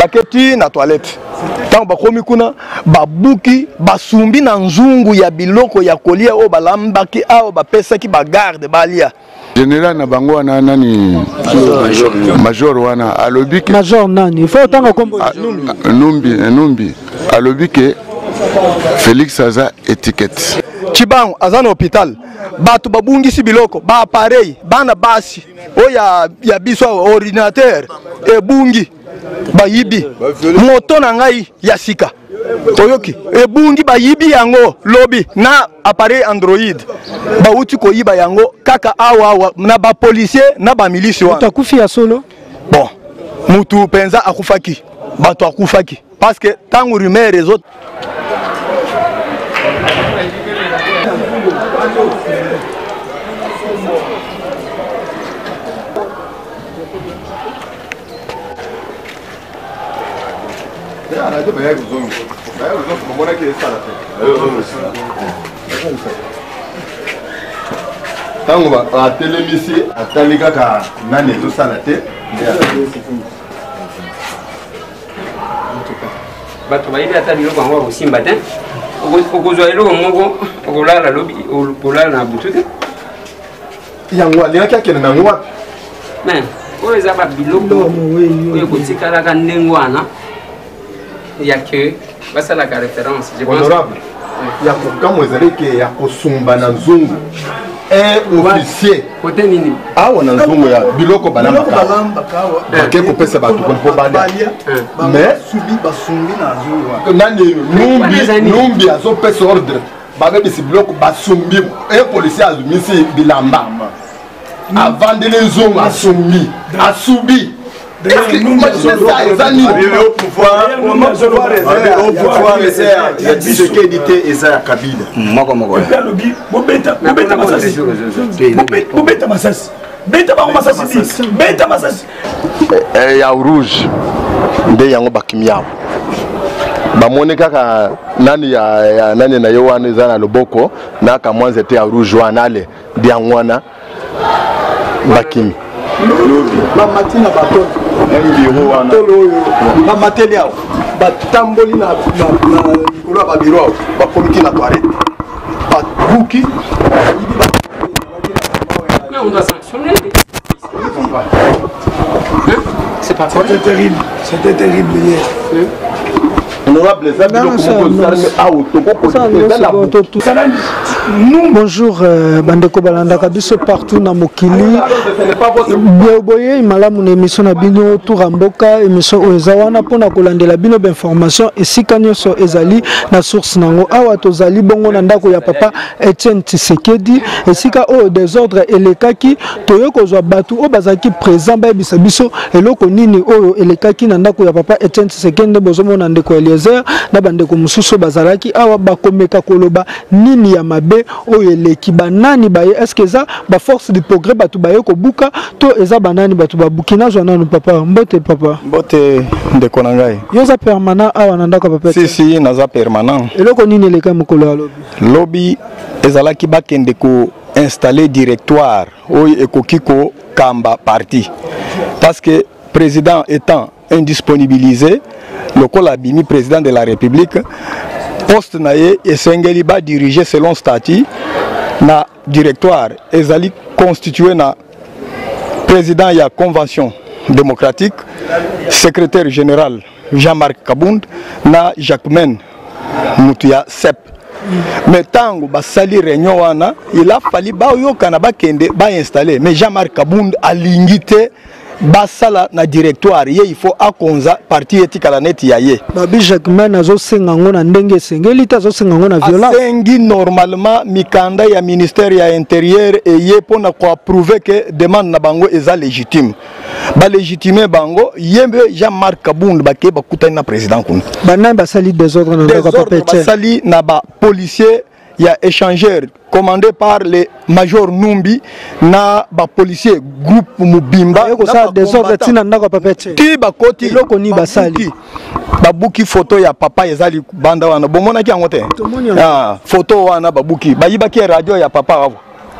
bake ti na toilette ntango bakomi kuna babuki basumbi na nzungu ya biloko ya kolia oyo balambaki awa bapesaki bagarde balia general na bango wana nani major wana alobi ke major nani faut otanga kombo ah, numbi numbi alobi ke felix aza etiquette cibango aza na hôpital bato babungisi biloko baapareil bana basi oyo ya, ya biso awa ordinateur ebungi bayibi moto na ngai ya sika oyoki ebungi bayibi yango lobi na appareil android bawuti koyiba yango kaka awa awa na bapolisier na bamilisi wana akufi ya solo bon mutu mpenza akufaki bato akufaki parce que ntango rumeur ezo ntango batelemisi atali kaka nani ezosala te bato bayebi ata biloko yango akosimba te okozwa eloko moko okolala lobi okolala na butu te yango alingaki akende nango wapi me oyo eza babiloko oyo ekotikalaka ndenge wana ya ke basalaka référence honorable ya kokamwa ezali ke ya kosumba na nzungu un officier kote nini awa na nzungu ya biloko balambakabake kopesa bato mpo balya mais nani numbi azopesa ordre babebisi biloko basumbi e policier azumisi bilamba avandeli nzungu asumbi asubi ya tshisekedi te eza ya kabila moko mokoalobi bobeta masasi beta bango masasi beta masasi ya rouge nde yango bakimi yawo bamoni kaka nani ya, ya nani na ye wana eza na loboko na kamwanza ete ya rouge wana ale yango wana bakimi bamati na batolo oyo bamateli awa batamboli na likolo ya babiro awa bakomiki na toilette babuki on doit sanctionner. C'est pas C'était terrible, c'était terrible hier. honorable eza biloko moko esalami awa tokokoezala bonjour euh, bandeko balandaka biso partout na mokili boyei malamu na émission na bino tour ya mboka émission oyo eza wana mpona kolandela bino bainformation esika nyonso ezali na source na yango awa tozali bongo na ndako ya papa etienne tisekedi esika oyo desordre elekaki toye kozwa bato oyo bazalaki présent bayebisa biso eloko nini oyo elekaki na ndako ya papa Etienne Tshisekedi nde bozomona ndeko Eliezer na bandeko mosusu oyo bazalaki awa bakomeka koloba nini ya mabe oyo eleki banani baye eske eza ba force du progrès bato baye kobuka to eza banani bato babuki nazwa nanu papa mbote papa mbote ndeko na ngai yo oza permanent awa na ndako ya papa si si naza permanent eloko nini eleka mokolo ya lobi lobi ezalaki bakende ko installer directoire oyo ekoki ko kamba parti parce que président étant indisponibilisé lokola bimi président de la république poste na ye esengeli ba diriger selon statut na directoire ezali constitué na président ya convention démocratique secrétaire général Jean-Marc Kabund na Jacquemain mutu ya CEP mais ntango basali réunion wana il a fallu bayokana bakende bainstalle mais Jean-Marc Kabund alingi te basala na directoire ye il faut akonza parti etikala neti ya ye babi jacquemain azosenga yango na ndenge esengeli te azosenga yango na violence asengi normalement mikanda ya ministère ya intérieur eye mpo na koapprouve ke demande na bango eza légitime ba légitimer bango yembe Jean Marc Kabund ba ke ba kutani na président kuna ba nani ba sali désordre na ndako papa Etienne ba sali na ba policiers ya échangeur commandé par le major Numbi na ba policiers groupe mobimba ko sa désordre tina ndako papa Etienne ti ba koti loko ni ba sali babuki foto ya papa ezali banda wana bomonaki yango te ah, foto wana babuki bayibaki radio ya papa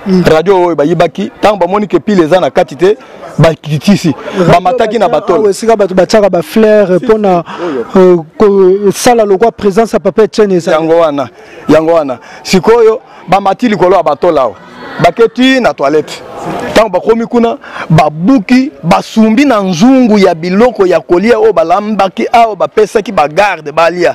mm. radio oyo bayibaki ntango bamoni ke pile eza na kati te bakitisi bamataki na batolo esika bato batiaka bafleur mpo na euh, kosala lokwa présence ya papa etienne eza yango wana yango wana sikoyo bamati likolo ya batolo awa baketi na toilette ntango bakomi kuna babuki basumbi na nzungu ya biloko ya kolia oyo balambaki awa bapesaki bagarde balia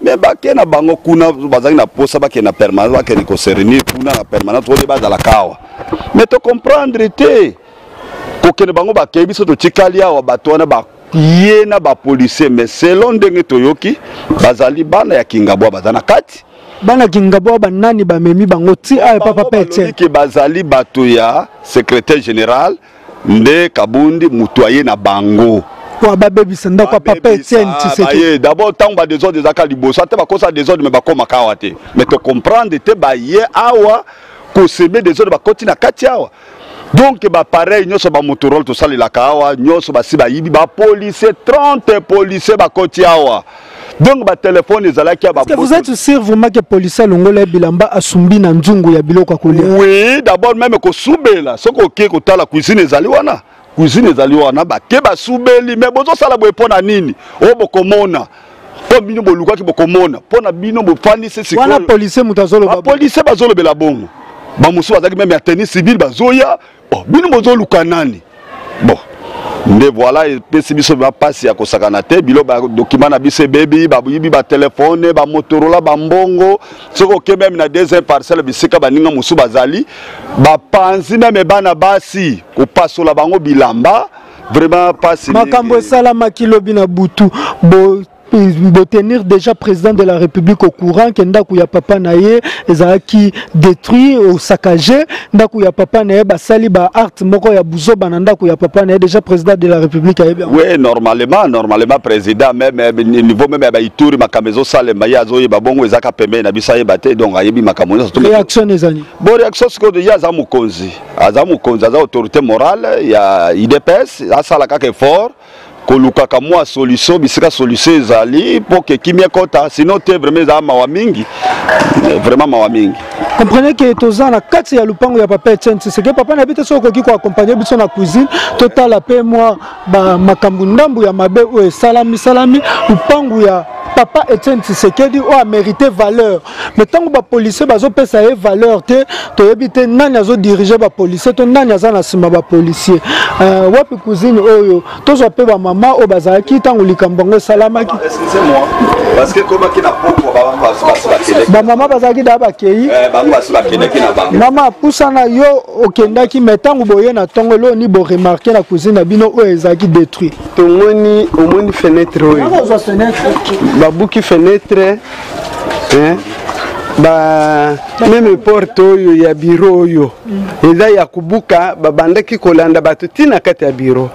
mais bake na bango kuna bazalaki na posa bakende na permanence bakende koserenir kuna na permanence oyo bazalaka awa mais tocomprendre te kokende bango bakei biso totikali awa bato wana baye na bapolicier mais selon ndenge toyoki bazali bana ya kingabwa baza na kati bana kingabwa banani bamemi bango ti awa papa pete bazali bato ya secrétaire général nde kabundi mutu aye na bango po babebisa ndako ya papa etienne tshisekedi d'abord ntango badesordre ezalaka liboso ata bakosa desordre me bakomaka awa te me tocomprendre te baye awa kosebe desordre bakoti na kati awa donc bapareil nyonso bamotorole tosalelaka awa nyonso basi bayibi bapolisier 30 policier bakoti awa donc batelefone ezalaki ya ba que vous êtes sûr vraiment que policier alongola ye bilamba asumbi na nzungu ya biloko ya kolia oui d'abord meme kosubela soki okei kotala cuisine ezali wana cuisine ezali wana bake basubeli me bozosala boye mpo na nini oyo oh, bokomona mpo bino bolukaki bokomona mpo na bino bofandi se sikoyopolisie bazolobela bongo bamosusu bazalaki meme ya tennis civile bazoya Bon, bino bozoluka nani? Bon, nde voilà epesi biso ba pasi ya kosakana te bilo ba document na biso ebebi bayibi ba telefone ba motorola ba mbongo soki oke meme na deuxième parcelle bisika baninga mosusu bazali bapanzi meme bana basi kopasola bango bilamba vraiment pasi makambo esalamaki lobi na butu bo botenir déjà président de la république au courant ke ndako ya papa na ye ezalaki détruit osakage ndako ya papa na ye basali ba art moko ya buzoba na ndako ya papa na ye déjà président de la république ayebi oui normalement normalement président même eh, niveau même ya baituri makambo ezosalema ye azoyeba bongo ezaka pembeni na biso ayeba te donc ayebi makambo nyonso réaction ezali bo réaction sikoyo ye aza mokonzi aza mokonzi aza autorité morale ya idps asala kaka effort kolukaka mwa solution bisika solution ezali mpo ke kimia ekɔta sino te vraiment ezala mawa mingi vraiment mawa mingi comprenez ke toza na kati ya lopango ya papa etienne tseseke papa na bite soki okoki koakompagne biso na cuisine totala mpe mwa makambo ndambo ya mabe oyo esalami salami lopango ya papa etienne tshisekedi oyo amerite valeur mais ntango bapolisier bazopesa ye valeur te toyebi te nani azodirige bapolisier to nani aza na nsima bapolisier uh, wapi cousine oyo tozwa mpe bamama oyo bazalaki ntango likambo yango esalamaki bamama bazalaki daa bakei eh, mama pusana yo okendaki mai ntango boye na ntongo eloo ni boremarke na cousine na bino oyo ezalaki détruit tomoni omoni fenetre oyo babuki fenetre hein? ba meme porte oyo ya biro oyo eza ya kubuka babandaki kolanda bato ti na kati ya biro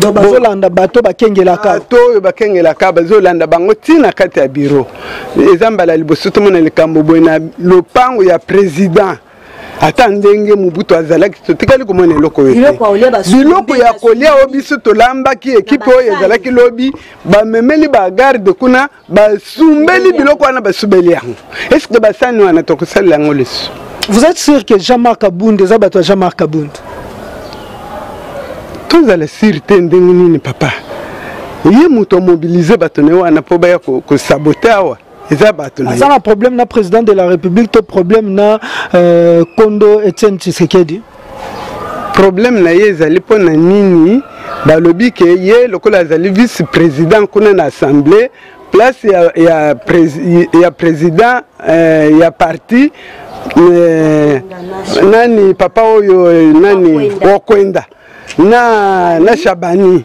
donc bazolanda bato bakengelaka bato oyo bakengelaka bazolanda bango ti na kati ya biro eza mbala liboso tomona likambo boye na lopango ya président ata ndenge mobutu azalaki totikali komona eloko oyo te biloko ya kolia oyo biso tolambaki ekipe oyo ezalaki lobi bamemeli bagarde kuna basumbeli biloko wana basubeli yango eske basani wana tokosalela yango lisu vous êtes sûr que jean marc abund eza bato ya jean marc abund tozala sire te ndenge nini papa ye moto amobilize bato na ye wana mpo baya kosabote ko awa eza bato aza na problème na président de la république to problème na euh, kondo etienne tshisekedi problème na ye ezali mpo na nini balobi ke ye lokola azali vice président kuna na assemblée place ya, ya, prez, ya président euh, ya parti euh, nani papa oyo nani okwenda na, na shabani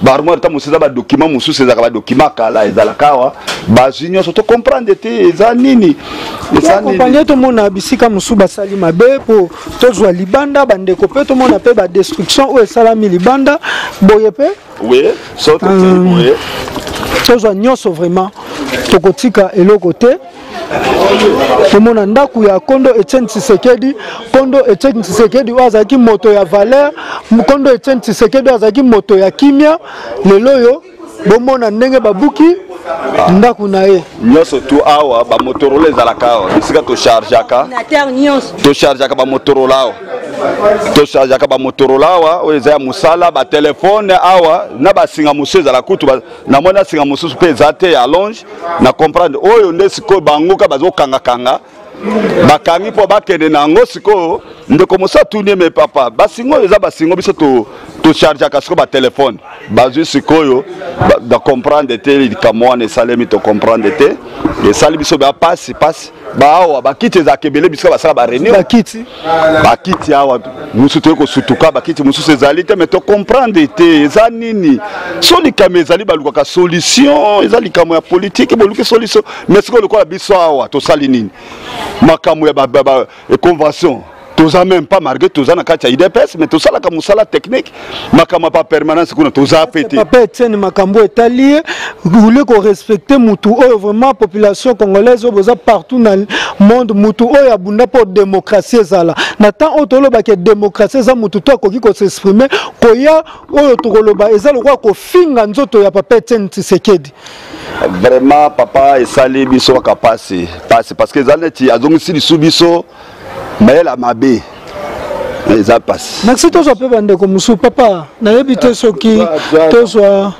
baarmoire ntango mosusu eza badokima mosusu ezalaka badokima kala ezalaka awa bazwi nyonso tocomprendre te eza nini esakompanie tomona bisika mosusu basali mabe mpo tozwa libanda bandeko mpe tomona mpe badestruction oyo esalami libanda boye mpe oui, so euh, tozwa nyonso vraiment tokotika eloko te tomona ndako ya kondo etienne tshisekedi kondo etienne tshisekedi oyo azalaki moto ya valeur kondo etienne tshisekedi oyo azalaki moto ya kimia lelo oyo bomona ndenge babuki ndako na ye nyonso tu awa bamotorola ezalaka awa bisika tochargeaka tochargeaka bamotorola awa tochargeaka bamotorola awa oyo eza ya mosala batelefone awa na basinga mosusu ezala kutu na moni asinga mosusu mpe eza te ya longe na comprendre oyo nde sikoyo bango ka bazokangakanga bakangi mpo bakende na yango sikoyo ndeko mosi atuni eme papa basinga oyo eza basinga biso tochargeaka sikoyo batelefone bazwi sikoyo bacomprendre te likambo wana esalemi tocomprendre te esali biso bya pasi pasi baawa bakiti ezalaka ebele bisika basala bareunion bakiti bakiti awa mosusu toye kosutuka bakiti mosusu ezali te mais tocomprendre te eza nini so likambo ezali balukaka solution eza likambo ya politike boluki solution mais sikoyo lokola biso awa tosali nini makambo ya convention ba, ba, ba, toza meme pas marqué toza na kati ya idps mais tosalaka mosala technique makambo pa permanence kuna toza pe te papa etienne makambo etali ye voulez korespecte mutu oyo vraiment population congolaise oyo boza partout na monde mutu oyo abunda mpo démocratie ezala na temps oyo tolobaka démocratie eza mutu to akoki kosexprime koya oyo tokoloba eza lokola kofinga nzoto ya papa etienne tisekedi vraiment papa esali biso kaka pasi pasi parce que eza neti azongisi lisu biso mayele mabe eza pasi naksi tozwa mpe bandeko mosusu papa nayebi te soki tozwa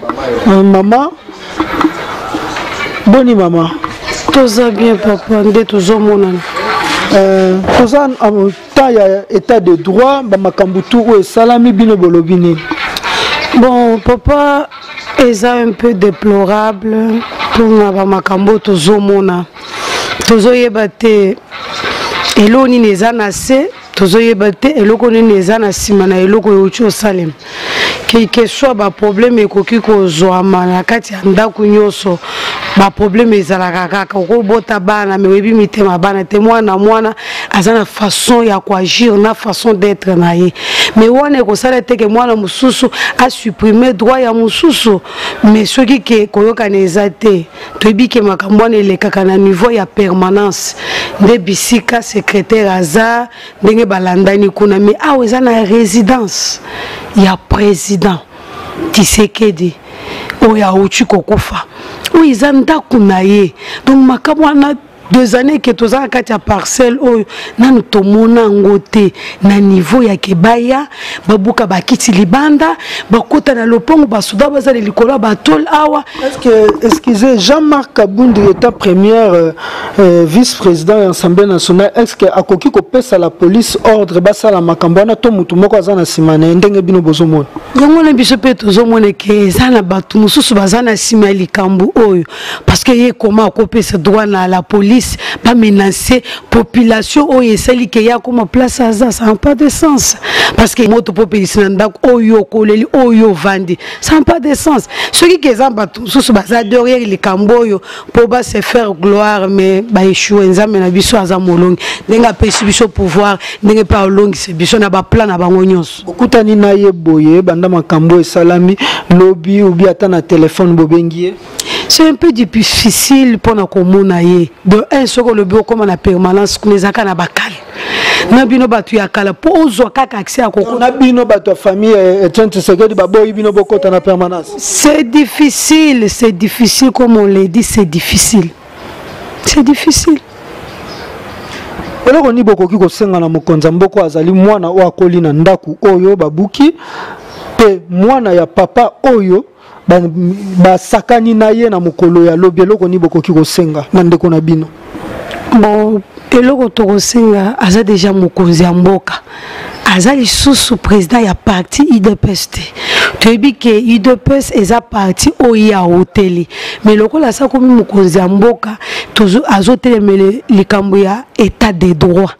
euh, mama boni mama toza bien papa nde tozomonana euh, toza euh, temps ya état de droit bamakambo tu oyo esalami bino bolobi nini bon papa eza un peu déplorable mpona bamakambo tozomona tozoyeba te eloko nini eza na se tozoyeba te eloko nini eza na nsima na eloko euti osalema quelque soit baproblème ekoki kozwama na kati ya ndako nyonso baproblème ezalaka kaka okobota bana me oyebi mitema bana te mwana mwana aza na façon ya koagir na façon d'être na ye me wana ekosala te ke mwana mosusu asupprime droit ya mosusu me soki ke koyokana eza te toyebi ke makambo wana elekaka na niveau ya permanence nde bisika secrétaire aza ndenge balandani kuna mais awa eza na résidence ya président tisekedi oyo awuti kokufa oyo eza ndako na ye donc makambo wana deux années ke toza na kati ya parcelle oyo nanu tomona yango te na niveau ya kebaya babuka bakiti libanda bakota na lopango basoda baza na likolo ya batole awa excuse jean marc kabundu eta première euh, euh, vice président ya assemblée nationale est ce que akoki kopesa la police ordre basala makambo wana to motu moko aza na nsima na ye ndenge bino bozomona yango na biso mpe tozomona ke eza na bato mosusu baza na nsima ya likambo oyo parce que ye koma akopesa droit na la police bamenance population oyo esali ke ye akoma place aza ça n'a pas de sens parce que moto mpo opelisi na ndako oyo okoleli oyo ovandi ça n'a pas de sens soki ke eza bato mosusu baza derrière likambo oyo mpo ba se faire gloire mais baechoue nzambe na biso aza molongi ndenge apesi biso pouvoir ndenge mpe alongisa biso na baplan na bango nyonso bokutani na ye boye banda makambo esalami lobi ubi ata na telefone bobengi ye c'est un peu difficile mpona komona ye de un soki olobi okóma na permanence kuna ezalaka na bakale na bino bato ya kala mpo ozwa kaka accès ya kokota na bino bato ya famille eh, etienne tshisekedi baboyi bino bokota na permanence c'est difficile c'est difficile comme on le dit c'est difficile c'est difficile eloko nini bokoki kosenga na mokonzi ya mboka azali mwana oyo akoli na ndako oyo babuki mpe mwana ya papa oyo basakani ba na ye na mokolo ya lobi eloko nini bokoki kosenga na ndeko na bino bon eloko tokosenga aza deja mokonzi ya mboka aza lisusu président ya parti udps te toyebi ke udps eza parti oyo ye awuteli mais lokola asa komi mokonzi ya mboka azotelemela likambo ya état de droit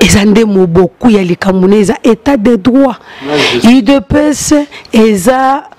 eza nde moboku ya likambo na eza état de droit udps eza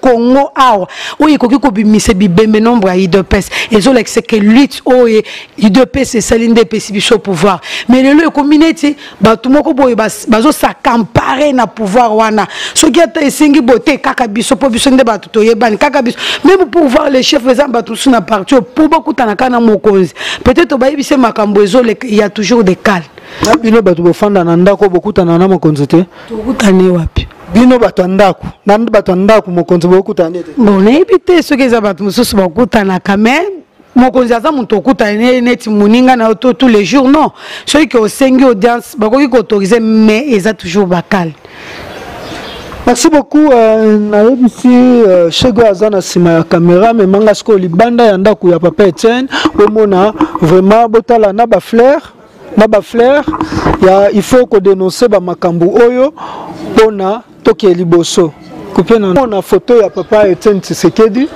congo awa oyo ekoki kobimisa bibembe nombre ya udps ezolakisa ke lutte oyo udps esali nde epesi biso pouvoir mais lelo ekomi neti bato moko boye bazosakampare na pouvoir wana soki ata esengi bote kaka biso mpo biso nde bato toyebani kaka biso meme pour voir le chef eza bato mosusu na parti oyo mpo bakutana kaka na mokonzi peut-être bayebise makambo ezoleka ya toujours de cale bino bato bofanda na ndako bokutana na mokonzi te tokutane wapi bino bato ya ndako na bato ya ndako mokonzi bokutana nde te bon nayebi te soki eza bato mosusu bakutanaka mais mokonzi aza moto okutana ne neti moninga na yo to tous les jours non soki ke osengi audience bakoki koautorize mais eza toujours bakale merci beaucoup euh, nayebisi euh, shego aza na nsima ya kamera memanga sikoyo libanda ya ndako ya papa etienne bomona vraiment botala na bafleur na ba fleur ya il faut ko dénoncer ba makambu oyo pona toke liboso kupe na mona photo ya papa Etienne Tshisekedi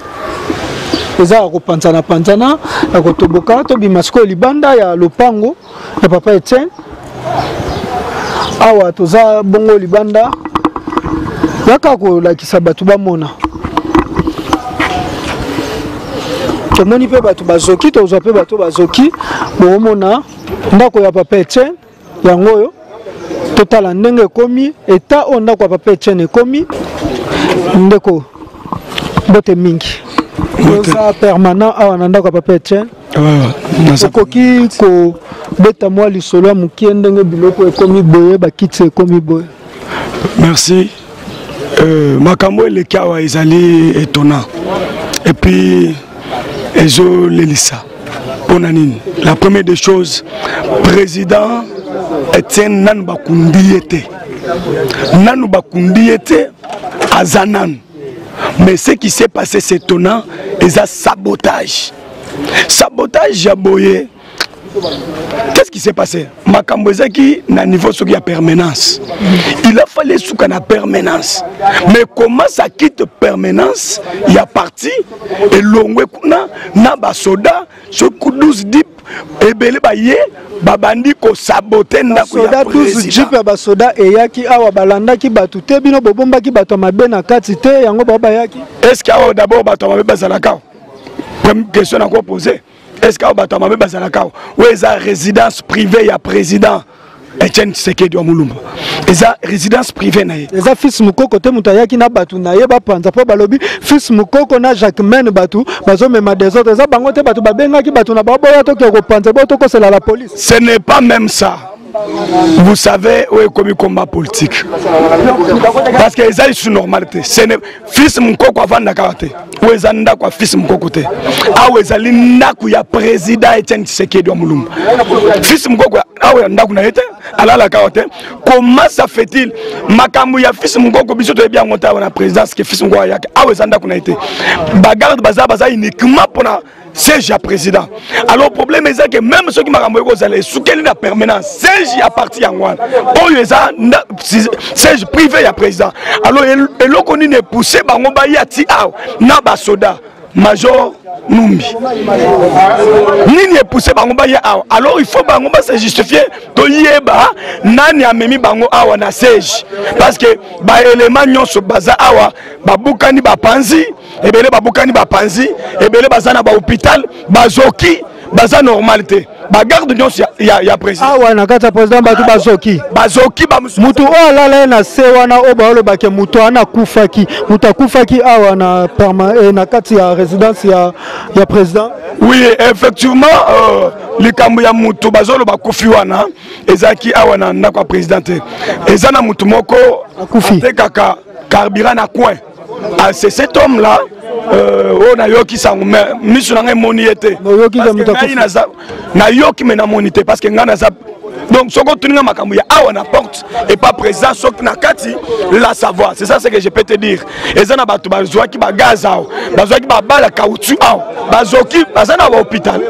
eza ya kopanzana panzana ya kotoboka tobima sikoyo libanda ya lopango ya papa Etienne awa toza bongo libanda yaka kolakisa bato bamona tomoni mpe bato bazoki tozwa mpe bato bazoki bokomona ndako ya papa etienne yango oyo totala ndenge ekomi eta oyo ndako ya papa etienne ekomi ndeko mbote mingi oza permanent awa na ndako ya papa etienne okoki kobeta mwa lisolo ya mokie ndenge biloko ekomi boye bakiti ekomi boye merci Euh, makambo eleki awa ezali étonnant epuis ezolelisa mpo na nini la première des choses président etienne nanu bakundi ye te nanu bakundi ye te aza nanu mais ce qui s'est passé c'est étonnant eza sabotage sabotage ya boye Qu'est-ce qui s'est passé makambo ezaki na niveau soki ya permanence il a fallu esuka na permanence mais comment ça quitte permanence ya parti elongwe kuna na basoda soki 12 dip ebele baye babandi kosabote ndako ya president ya basoda eyaki awa balandaki bato te bino bobombaki bato ya mabe na kati te yango bao bayaki est ce que awa d'abord bato ya mabe bazalaka première question nako pose est-ce que bato ya mabe bazalaka awa oyo eza résidence privée ya président etienne tshisekedi wa mulumba eza résidence privée na ye eza fils mukoko te moto ayaki na bato na ye bapanza mpo balobi fils mukoko na jacquemaine bato bazomema desordre eza bango te bato babengaki bato na baboya tokea kopanza eboya tokosela la police ce n'est pas même ça vous savez oyo ekomi combat politique parce que eza lisusu normal te fils mukoko avanda kaka te oyo eza ndako ya fils mukoko te awa ezali ndako ya président etienne tshisekedi ya mulumba fils mukoko awa ya ndako na ye te alala kaka te comment ça fait-il makambo ya fils mukoko biso toyebi yango te awa na présidence ke fils mukoko ayaki awa eza ndako na ye te bagarde baza baza uniquement mpona siège ya président alors problème eza ke meme soki makambo ekozala esukeli na permanence siège ya parti yango wana oyo eza siège privé ya président alors eloko nini epousse bango baya ti awa na basoda major numbi nini epousse bango baya awa alors il faut bango base justifie toyeba nani amemi bango awa na siège parce que baélément nyonso baza awa babukani bapanzi ebele babukani bapanzi ebele baza na bahopital bazoki baza normal te bagarde nyonso ya, ya, ya président awa na kati ya président bato bazoki bazoki moto oyo alala ye na se wana oyo baolobake moto wana akufaki moto akufaki awa na, perma, eh, na kati ya résidence ya, ya président oui effectivement euh, likambo ya moto bazoloba akufi wana ezalaki awa na ndako ya président te eza na moto moko akufi atekaka carburant na coin Ah, c'est cet homme là euh, oyo nayoki sango me miso na ngai emoni ye te nayoki me namoni te parce que ngai naza donc soki otuni nga makambo ya awa na porte et pas présent soki na kati la savoir c'est ça ce que je peux te dire eza na bato bazwaki bagaz awa bazwaki babala kautu awa bazoki baza na bahôpital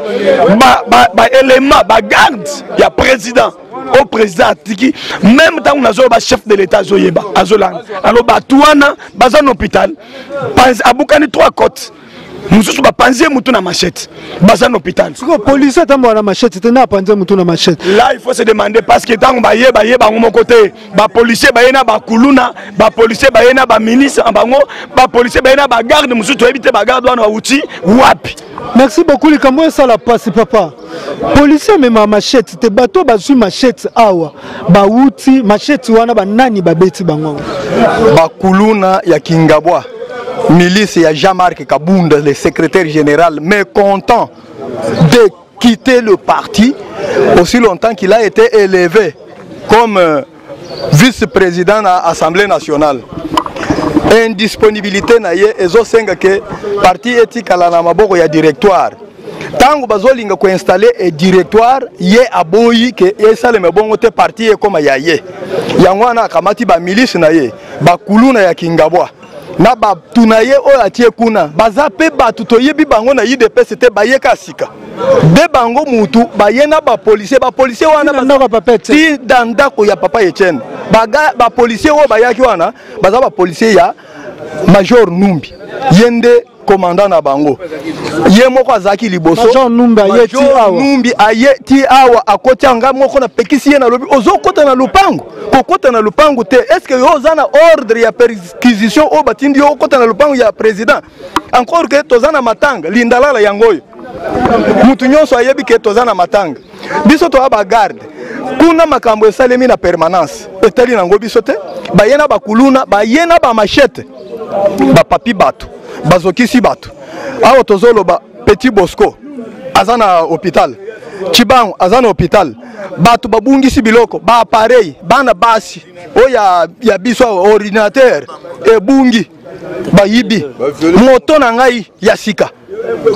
baélément bagarde ya président o président atiki meme ntango nazoloba chef de l'état azoyeba azolanda alo bato wana baza na hôpital abukani trois cotes mosusu bapanzi ye motu na machete baza na hôpital sikoyo polisi atambola na machete te nde apanzi ye motu na machete là il faut se demander parce que ntango baye baye bango moko te bapolisier baye na bakuluna bapolisier baye na baministre na bango bapolisier baye na bagarde mosusu toyebi te bagarde wana bauti wapi merci beaucoup likambo esala pasi papa policier amema machete te bato bazwi machete awa bawuti machete wana banani babeti bango bakuluna ya kingabwa milice ya jean-marc kabunda le secrétaire général mais content de quitter le parti aussi longtemps qu'il a été élevé comme euh, vice président na assemblée nationale indisponibilité na ye ezosenga ke parti etikala na maboko ya directoire ntango bazolinga koinstalle e directoire ye aboyi ke esalema bongo te parti ekoma ya ye yango wana akamati bamilisi na ye bakuluna ya kingabwa na bato na ye oyo atie kuna baza mpe bato toyebi bango na udps te baye ka sika nde bango mutu baye na bapolisier bapolisier wana ti da ndako ya papa etienne bapolisier oyo bayaki wana baza bapolisier ya major numbi ye nde commandant na bango ye moko azalaki liboso numbi aye ti awa akoti anga moko napekisi ye nalobi ozokota na lupangu kokota na lupangu te est ce que yo oza na ordre ya perquisition oyo batindi yo okota na lupangu ya président encore ke toza na matanga lindalala yango oyo motu nyonso ayebi ke toza na matanga biso toya bagarde kuna makambo esalemi na permanence etali nango biso te baye na bakuluna baye na bamachete bapapi bato bazokisi bato awa tozoloba petit bosco aza na hôpital cibango aza na hôpital bato babungisi biloko baapareil bana basi oyo ya biso ordinateur ebungi bayibi moto na ngai ya sika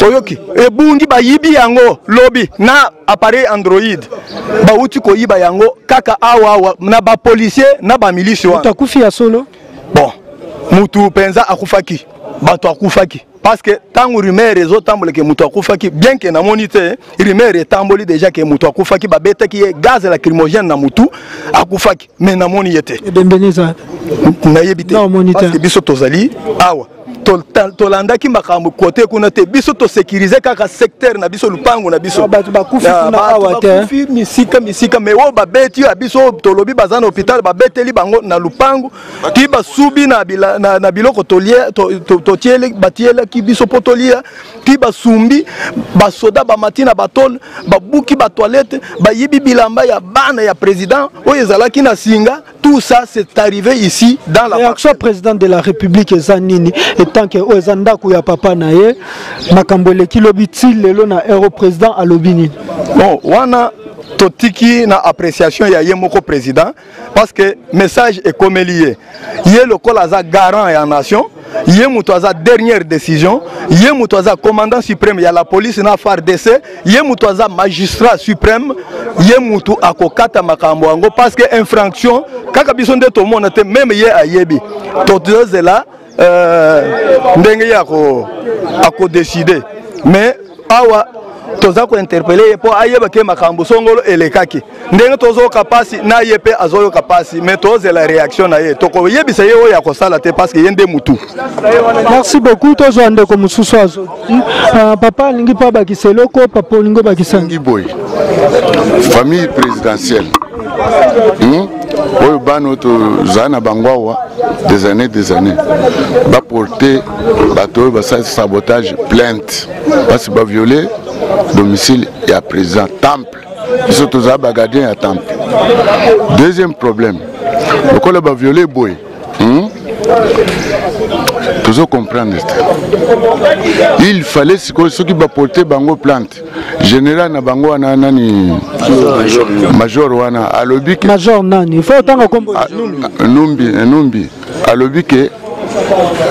oyoki ebungi bayibi yango lobi na appareil android bawuti koyiba yango kaka awa awa na bapolisier na bamilisi wana akufi ya solo bon mutu mpenza akufaki bato akufaki parce que ntango rumeur ezotambola ke moto akufaki bien ke namoni te rumeur etamboli déjà ke moto akufaki babetaki ye gaz lacrymogène na motu akufaki mais namoni ye te nayebi te parce que biso tozali awa tolandaki makambo kote kuna te biso tosekirize kaka secteur na biso lupango na biso bato bakufi misika misika me oyo babeti yo ya biso oyo tolobi baza na hôpital babeteli bango na lupango ti basubi na, bila, na, na biloko batiyelaki biso mpo tolia ti basumbi basoda bamati na batole babuki batoilette bayibi bilamba ya bana ya président oyo ezalaki na singa tout ça c'est arrivé ici dans la réaction président de la république eza nini etant que oyo eza ndako ya papa na ye makambo eleki lobi ti lelo na euro président alobi nini bon wana totiki na appréciation ya ye moko président parce que message ekomeli ye ye lokola aza garant ya nation ye moto aza dernière décision ye moto aza commandant suprême ya la police na fardc ye moto aza magistrat suprême ye moto akokata makambo yango parce que infraction kaka biso nde tomona te meme ye ayebi tozela euh, ndenge ye ako akodeside mais awa toza kointerpele ye mpo ayeba ke makambo songolo elekaki ndenge tozoyoka mpasi na ye mpe azoyoka mpasi mais tozela réaction na ye tokoyebisa ye oyo akosala te parce que ye nde mutu merci beaucoup tozwa ndeko mosusu azo Ah, papa alingi mpe abakisa eloko papa olingi obakisangi boye famille présidentielle hmm? oyo bana oyo tozala na bango awa des années des années baporte bato oyo basali sabotage plainte basi baviole domicile ya président temple biso tozala bagardien ya temple deuxième problème lokola baviole boye Hmm? tozo comprendre te il fallait sikoyo soki baporte bango plante général na bango wana nani major wana alobi ke major nani fo otanga kombo ah, numbi eh, numbi alobi ke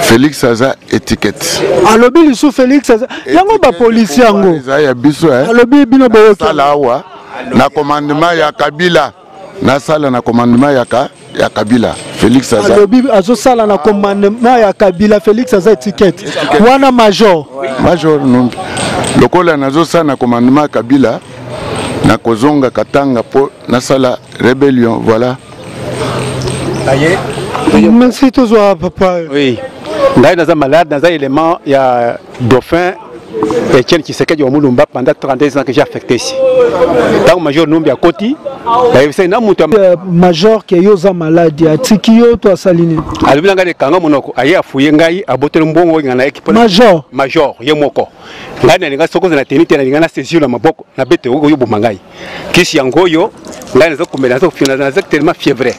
félix aza étiquette alobi lisu félix aza yango bapolisi yango eza ya biso eh. alobi bino boyokala awa na commandement ya kabila na sala na commandement ya ka ya Kabila Felix aza alobi azosala na commandement ya Kabila Felix aza etiquette wana major major non lokola nazosala na commandement ya Kabila na kozonga Katanga mpo nasala rebellion voilà aye merci tozwa papa oui ngai naza malade naza élément ya Dauphin Etienne Tshisekedi wa Mulumba pendant 32 ans que j'ai affecté ici. Tant major Numbi à côté, bayebisa na moto euh, major ke yo oza maladi atiki yo to asali nini alobi na ngai lekanga monoko aye afuye ngai abotoli mbongo oyo ngai nayeki major major ye moko ngai nalinga soki oza na teni te nalinga na saisir na maboko na bete oyo oboma ngai kisi yango oyo ngai naza komela naza kofina naza tellement fievre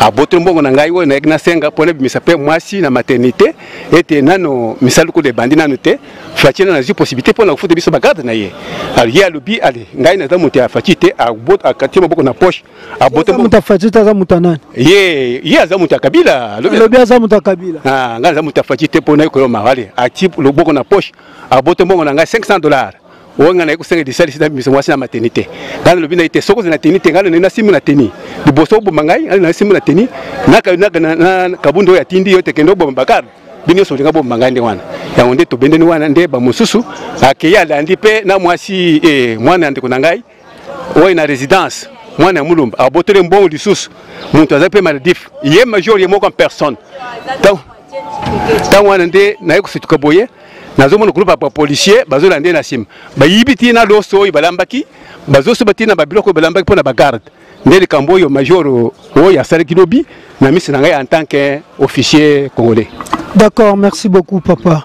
abotoli mbongo na ngai oyo nayeki nasenga mpo nabimisa mpe mwasi na maternité ete nano misali kuda ebandi nano te faci nano azwi possibilité mpo na kofuta biso bagarde na ye alors ye alobi ale ngai naza moto ya faci te atie maboko na poche abotomoto ya faci te aza moto ya nani ye ye aza moto ya kabila alobi aza moto ya kabila ah, ngai naza moto ya faci te mpo nayekoyo mawale atie loboko na poche aboto mbongo na ngai 500 dollars oyo ngai naye kosenga lisalisi nabimisa mwasi na mateni te ngai nalobi na ye te soki ozali na teni te ngai na simbi na teni liboso oboma ngai ngai na simbi na teni na kabundo oyo atindi yo te kende oboma bakar bino nyonso olinga boboma ngai nde wana yango nde tobendeni wana nde bamosusu akei alandi mpe na mwasi eh, mwana ya ndeko na ngai oye na résidence mwana ya mulumba abotoli mbongo lisusu moto azali mpe maladif ye major ye moko en personne ntango wana nde naye kosituka boye nazomona kuluba bapolicier bazolanda nde na nsima bayibi ti na loso oyo balambaki bazosoba ti na babiloko oyo balambaki mpo na bagarde nde likambo oyo major oyo asalaki lobi na miso na ngai en tant que officier congolais d'accord merci beaucoup papa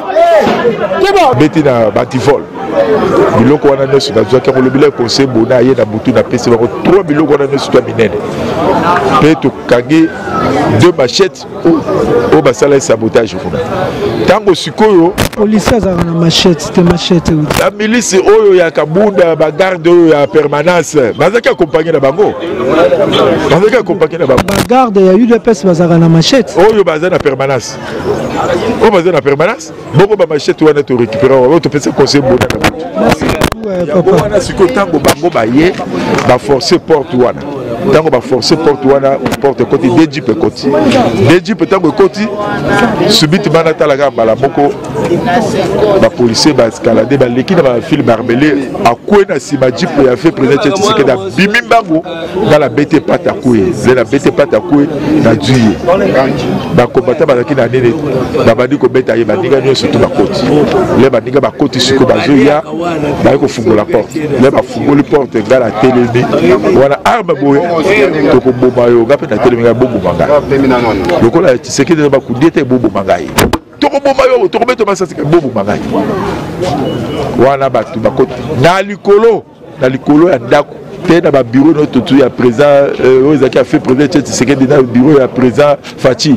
beti na bativol biloko wana nyonso nazwaki yango lobila ekonse bona aye na butu napesi bango trois biloko wana nyonso twa minene mpe tokangi deux machette oyo basala ye sabotage kuna ntango sikoyo polisi azalaka na machette te machette na milisi oyo ya kabunda bagarde oyo ya permanence bazalaki akompagne na bango bazalaki akompagne na bango bagarde ya udps bazalaka na machette oyo baza na permanence oyo baza na permanence boko bamachete wana torécupera oyo topesa conseil bona na butu yango wana sikoyo ntango bango baye baforce porte wana ntango baforce porte wana porte ekoti de jipe ekoti de jipe ntango ekoti subite bana atalaka mbala moko bapolisier baescalade baleki na bafilme armele akwe na nsima jipe ya fe président tshisekedi abimi mbango bala bete pata kue zela bete pata kue nazwi ye bakombata bazalaki na nini babandi kobeta ye baninga nyonso to bakoti le baninga bakoti sikoyo bazoya baye kofungola porte le bafungoli porte ngai na telemi wana arme boye tokoboma yo ngai mpe na telemi ngai boboma ngai lokola ya tisekedi na bakundi ete boboma ngai tokoboma yo tokobeta masasi boboma ngai wana bato bakoti na likolo na likolo ya ndako te na babiro na ototu ya président euh, oyo ezalaki afe président tie tisekedi na biro ya président faci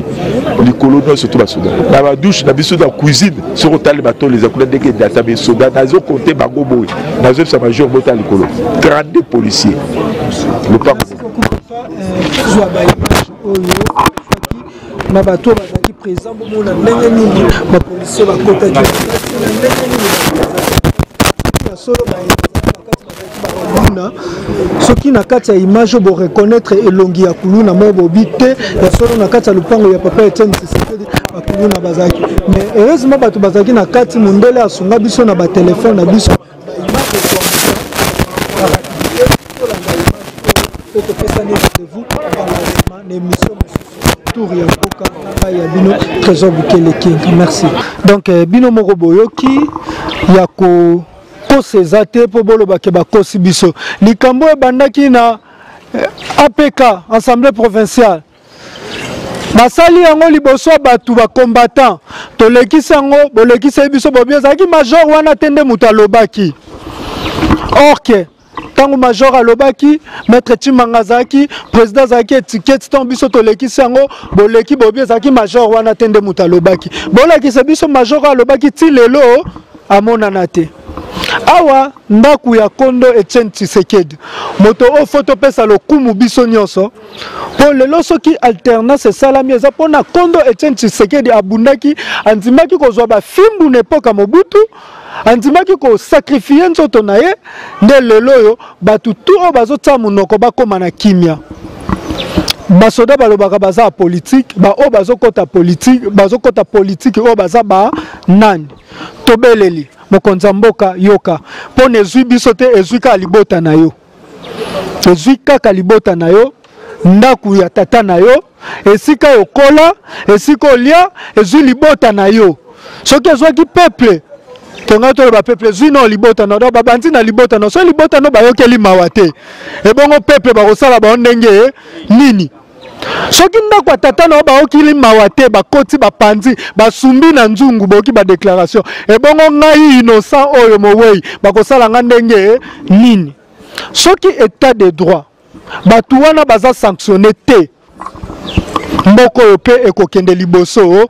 likolo nyonso to basoda na badushe na biso na cuisine soki otali batole eza kuna ndenge data basoda nazo konte bango boye nazoyebisa major bota likolo 32 policier lopango euh, na bato oyo bazalaki présent bomona ndenge nini bapolisie bakotaki na ndenge nini ya solo kuluna soki na kati ya image oyo boreconnaitre elongi ya kuluna moko bobi te ya solo na kati ya lopango ya papa etienne sisekedi bakuluna bazalaki mais heureusement bato bazalaki na kati mondele asunga biso na batelefone na biso mpe topesani rendez-vous balalema na émission mosusu tour ya mboka epai ya bino trésor bukele king merci donc eh, bino moko boyoki ya kokosa eza te mpo bolobake bakosi biso likambo ebandaki na eh, apk assemblée provinciale basali yango liboso ya bato ba combattant tolekisi yango bolekiseli biso bobi ezalaki major wana te nde moto alobaki orke ntango major alobaki maître chimanga azalaki président azalaki etiquette ntango biso tolekisi yango boleki bobi ezalaki major wana te nde moto alobaki bolakisa biso major oyo alobaki ti lelo amonana te awa ndako ya kondo etienne tshisekedi moto oyo fo topesa lokumu biso nyonso mpo lelo soki alternance esalami eza mpo na kondo etienne tshisekedi abundaki andimaki kozwa bafimbu na epoka mobutu andimaki kosakrifie nzoto na ye nde lelo oyo bato tu oyo bazotya monoko bakóma na kimya basoda balobaka baza politike baoyo bazokota politike bazokota politike oyo baza ba nani tobeleli mokonzi ya mboka yoka mpo na ezwi biso te ezwi kaka libota na yo ozwi kaka libota na yo ndako ya tata na yo esika okola esika olia ezwi libota na yo soki ezwaki peuple tonga toloba peuple ezwi no libota na babandi na libota na so libota no bayokeli mawa te ebongo peuple bakosala bango ndenge nini soki ndako ya tata na yo baokili mawa te bakoti bapanzi basumbi na nzungu boyoki badeklaration ebongo ngai innocent oyo mowei bakosala ngai ndenge eh, nini soki etat de droit bato wana baza sanctionne te mboko oyo mpe ekokende liboso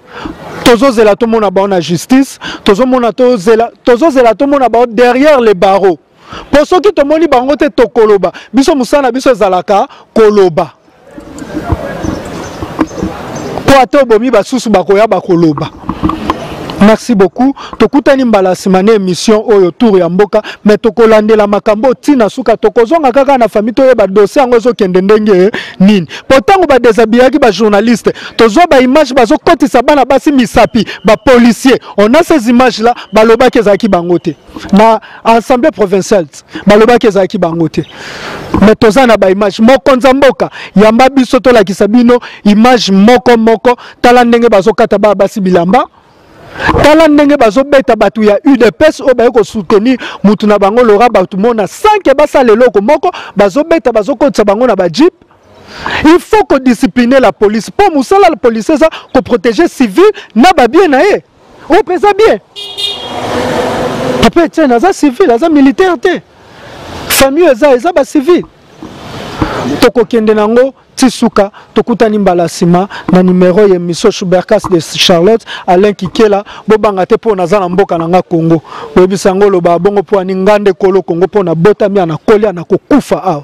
tozozela tomona bango na justice tozomona tozela tozozela tomona bango derrière les barreaux mpo soki tomoni bango te tokoloba biso mosala na biso ezalaka koloba mpo ata obomi basusu bakoya bakoloba merci beaucoup tokutani mbala nsima na émission oyo tour ya mboka me tokolandela makambo oyo ntina suka tokozonga kaka na famille toyeba dosie yango ezokende ndenge nini mpo ntango badesabillaki bajournaliste tozwa ba image bazokotisa bana basi misapi ba policier on a ces images là balobaki ezalaki bango te na assemblée provinciale balobaki ezalaki bango te mais toza na ba image mokonzi ya mboka yamba biso tolakisa bino image moko moko tala ndenge bazokata bana basi bilamba tala ndenge bazobeta bato ya udps oyo baye kosoutenir motu na bango lora bato mona sanke basala eloko moko bazobeta bazokotisa bango na bajipe il faut ko discipliner la police mpo mosala la police eza ko protéger civil na babie na ye oyo mpe eza bien papa etienne aza civil aza militaire te famille eza eza bacivil tokokende na yango ti suka tokutani mbala nsima na numero ya émission schubercas de charlotte alain kikela bobanga te mpo naza na mboka na nga congo boyebisa yango olobaa bongo mpo ani nga nde kolo congo mpo nabotami ya nakoli ya nakokufa awa